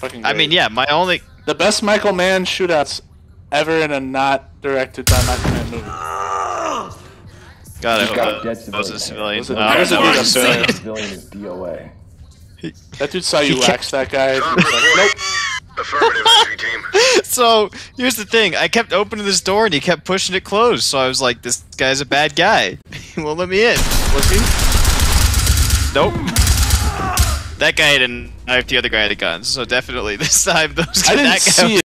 Fucking I mean, yeah, my only. the best Michael Mann shootouts ever in a not directed by Michael Mann movie. God, I He's got a hope dead that was a civilian. civilian. Was it- Oh, was it no, dude I'm up there? saying- Civilian is DOA. That dude saw you wax that guy. He was like, nope. Affirmative entry team. So here's the thing: I kept opening this door and he kept pushing it closed. So I was like, "This guy's a bad guy. He won't let me in." Was he? Nope. That guy didn't knife the other guy had a gun. So definitely this time those I didn't that guy see it.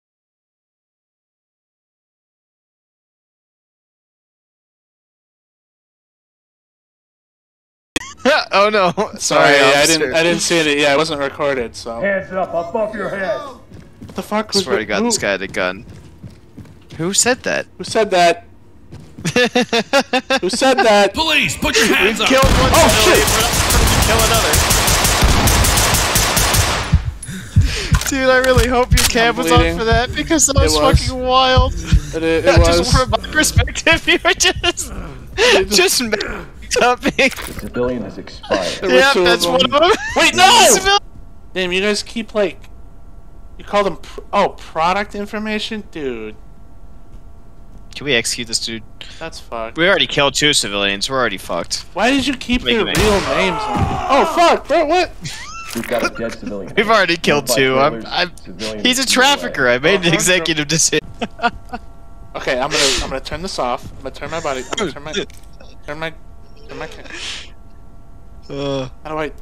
oh no! Sorry, I didn't. I didn't see it. Yeah, it wasn't recorded. So Hands up above your head. what the fuck? I Was swear to God, who, this guy had a gun. Who said that? Who said that? Who said that? Police, put your hands up! Killed one Oh, civilian, shit. we're not gonna kill another. Dude, I really hope your cam was on for that because that was, was. fucking wild. It, it, it just was. from my perspective, you were just just messed up me. The civilian has expired. Yeah, two of that's one of them. them. Wait, no! Damn, you guys keep like. You call them. Pr- oh, product information, dude. Can we execute this dude? That's fucked. We already killed two civilians. We're already fucked. Why did you keep Make their real names on? Oh fuck, bro, what? We've got a dead civilian. We've already killed two. I'm, I'm, he's a is DOA. trafficker. I made an executive decision. Okay, I'm gonna I'm gonna turn this off. I'm gonna turn my body. I'm gonna turn my turn my turn my. ca- Uh, How do I?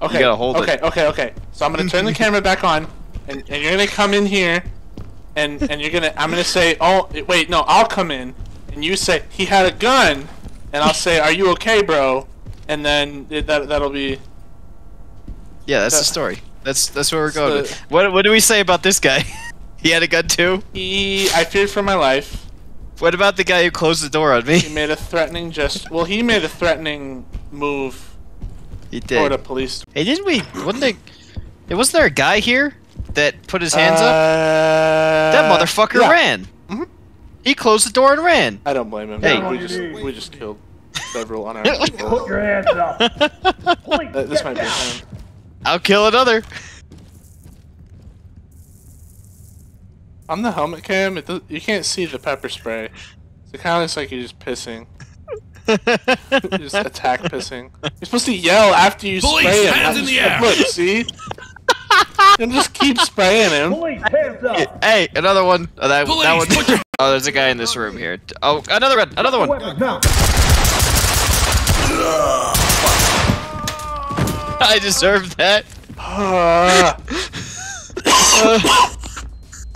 Okay. gotta hold it. okay, okay, okay. So I'm gonna turn the camera back on, and, and you're gonna come in here, and and you're gonna I'm gonna say, oh wait, no, I'll come in, and you say he had a gun, and I'll say, are you okay, bro? And then it, that that'll be. Yeah, that's Uh, the story. That's that's where we're going. the- What what do we say about this guy? he had a gun too. He, I feared for my life. What about the guy who closed the door on me? He made a threatening gesture. Well, he made a threatening move He toward a did. police. Hey, didn't we? Wasn't there? Hey, wasn't there a guy here that put his hands up? Uh, That motherfucker yeah. ran. Mhm. He closed the door and ran. I don't blame him. Hey. we just we just killed several unarmed people. Put your hands up. Police, Uh, this get might be down. him. I'll kill another. On the helmet cam, it does, you can't see the pepper spray. So it kind of looks like you're just pissing. You're just attack pissing. You're supposed to yell after you Police, spray him. hands not in the just- air. Look, see? and just keep spraying him. Police, hands up. hey, another one. Oh, that, that one. put your Oh, there's a guy in this room here. Oh, another one. Another one. Weapons now. I deserve that.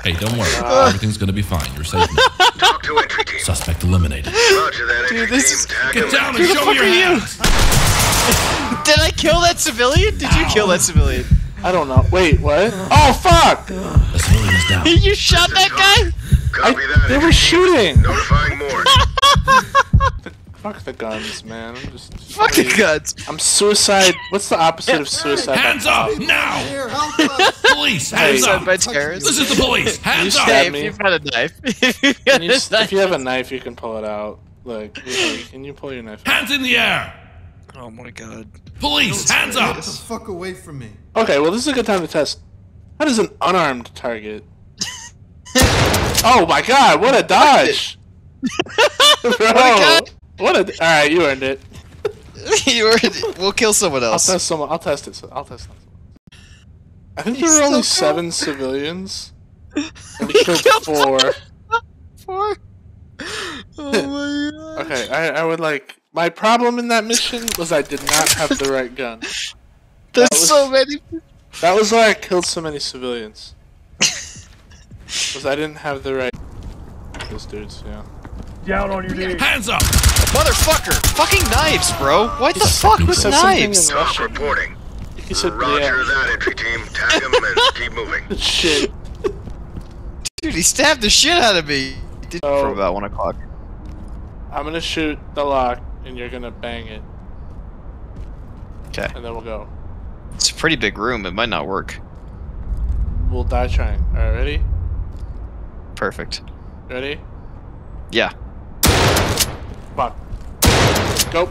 Hey, don't worry. Everything's gonna be fine. You're safe now. Talk to entry team. Suspect eliminated. Roger that entry this team. is- Tag Get down and Who the show fuck me your are you? hands. Did I kill that civilian? Did you kill that civilian? I don't know. Wait, what? Oh, fuck! The civilian is down. you shot that guy? Copy I, that. they were shooting! Notifying more. Fuck the guns, man. I'm just. Fucking guns. I'm suicide. What's the opposite of suicide? Hands up cop? now. Here, help us! Police, hands Suicide up. by terrorists. This is the police. Hands You up. stab if me. you've got a knife. if you've Can you, a if knife. you have a knife, you can pull it out. Like, can you pull your knife out? Hands in the air. Oh my god. Police, hands up. Get the fuck away from me. Okay, well, this is a good time to test. How does an unarmed target? oh my god, what a dodge! Bro, oh god. What a. Alright, you earned it. you were, we'll kill someone else. I'll test someone. I'll test it. I'll test it. I think He's there were only still seven civilians. And we killed Killed four. Four. Oh my god. Okay, I, I would like. My problem in that mission was I did not have the right gun. There's was- so many. That was why I killed so many civilians. Was I didn't have the right. Those dudes, yeah. Down on your knees. Hands up. Motherfucker! Fucking knives, bro! What the fuck said with something knives? Talk Russian. reporting. He said, Roger yeah. that entry team. Tag him and keep moving. Shit. Dude, he stabbed the shit out of me. Did Oh. from about one o'clock. I'm gonna shoot the lock, and you're gonna bang it, Okay. and then we'll go. It's a pretty big room. It might not work. We'll die trying. Alright, ready? Perfect. Ready? Yeah. Fuck. Go.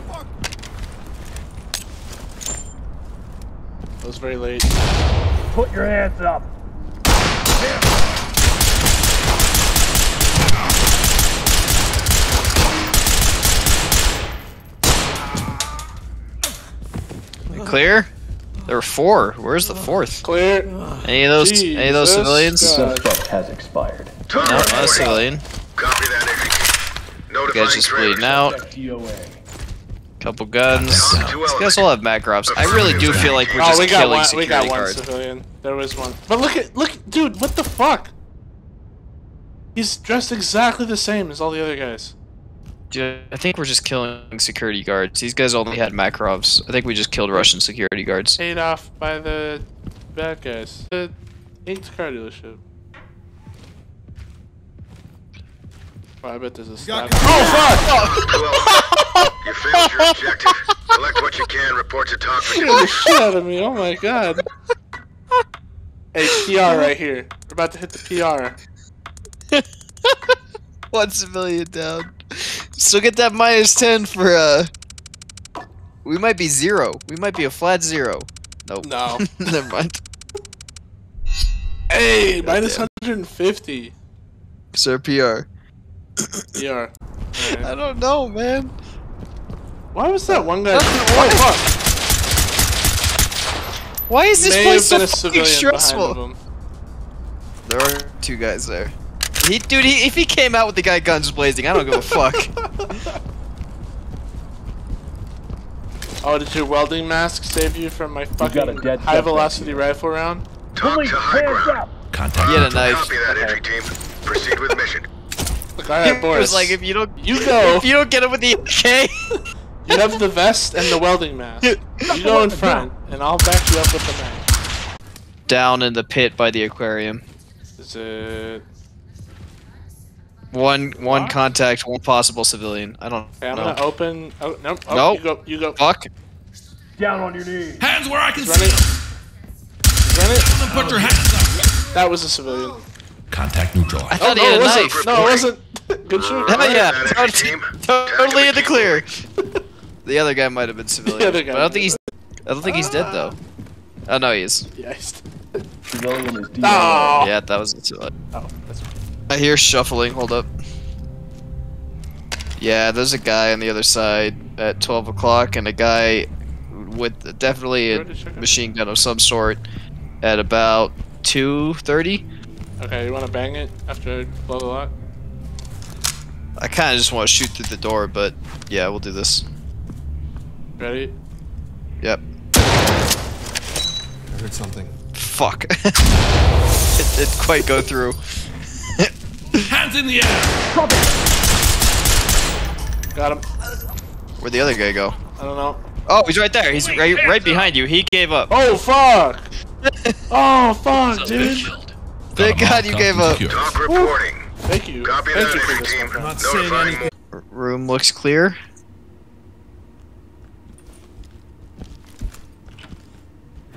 That was very late. Put your hands up. Clear? There were four. Where's the fourth? Clear. Any of those? any of those civilians? God. Suspect has expired. No, not a civilian. Copy that entry team. You Notifying guys just bleeding out. Suspect Couple guns. Down to two These guys all have Makarovs. I really do feel like we're Oh, just we got killing one. We security got one guards. civilian. There was one. But look at look, dude. What the fuck? He's dressed exactly the same as all the other guys. Dude, I think we're just killing security guards. These guys only had Makarovs. I think we just killed Russian security guards. Paid off by the bad guys. The Inked car dealership. I bet there's a sniper. Well, you failed your objective. Collect what you can. Report to talk for Scared the shit out of me. Oh my god. Hey, PR right here. We're about to hit the PR. One civilian down. Still get that minus 10 for, uh... We might be zero. We might be a flat zero. Nope. No. Never mind. Hey, minus Goddamn. 150. Sir PR. PR. Alright. I don't know, man. Why was that one guy? Oh, what- fuck. Why is this May place so fucking stressful? There are two guys there. He, dude, he, if he came out with the guy guns blazing, I don't give a fuck. Oh, did your welding mask save you from my got a fucking dead high velocity here. rifle round? Talk Police, to high ground. up! Contact He had a neutral. knife. Copy that entry team. Proceed with mission. Look, alright, Boris. was like, if you don't, you go. if you don't get him with the AK, You have the vest and the welding mask. You go in front, and I'll back you up with the knife. down in the pit by the aquarium. Is it? One, one What? contact, one possible civilian. I don't Okay, I'm know. gonna open. Oh nope. Oh, Nope. You go. You go. Fuck. Down on your knees. Hands where I can Run see it. them. Run it. Put your oh, hands up. That was a civilian. Contact neutralized. I thought oh, no, he it had a wasn't. knife. No, it wasn't. Good shit. Hell yeah, That tot- entry team. totally in the clear. The other guy might have been civilian, other guy but I don't think he's. I don't think he's dead though. Oh no, he is. Yeah. he's- Civilian is DOA. Oh. Yeah, that was a civilian. Oh, that's I hear shuffling. Hold up. Yeah, there's a guy on the other side at 12 o'clock, and a guy with definitely a Where did she go? machine gun of some sort at about 2:30. Okay. You want to bang it after I blow the lock? I kind of just want to shoot through the door, but yeah, we'll do this. Ready? Yep. I heard something. Fuck. it didn't quite go through. Hands in the air. Drop it! Got him. Where'd the other guy go? I don't know. Oh, he's right there. He's right, right behind you. He gave up. Oh fuck! oh fuck, dude. Thank God you gave up. Talk reporting. Thank you. Copy Thank that you for entry this team. one. not saying Notifying anything. Room looks clear.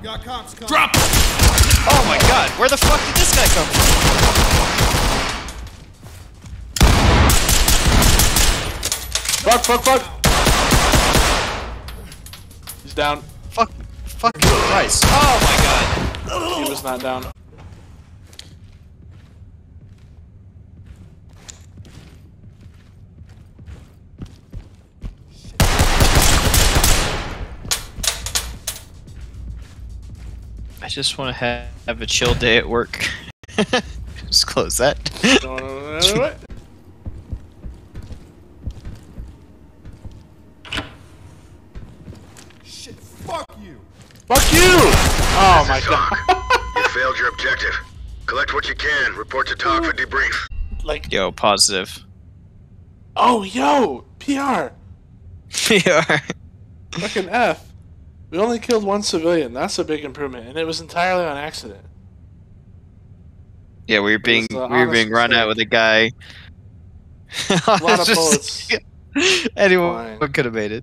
Got cops coming. Drop. Oh my God! Where the fuck did this guy come from? Fuck! Fuck! Fuck! He's down. Fuck! Fucking Christ! Oh my God! He was not down. Just want to have, have a chill day at work. just close that. Shit, fuck you. Fuck you! Oh my Talk. god. You failed your objective. Collect what you can. Report to talk for debrief. like, Yo, positive. oh yo, PR. yeah. Fucking F. We only killed one civilian. That's a big improvement, and it was entirely on accident. Yeah, we were being uh, we were being run mistake. at with a guy. A lot of bullets. Anyone Fine. could have made it.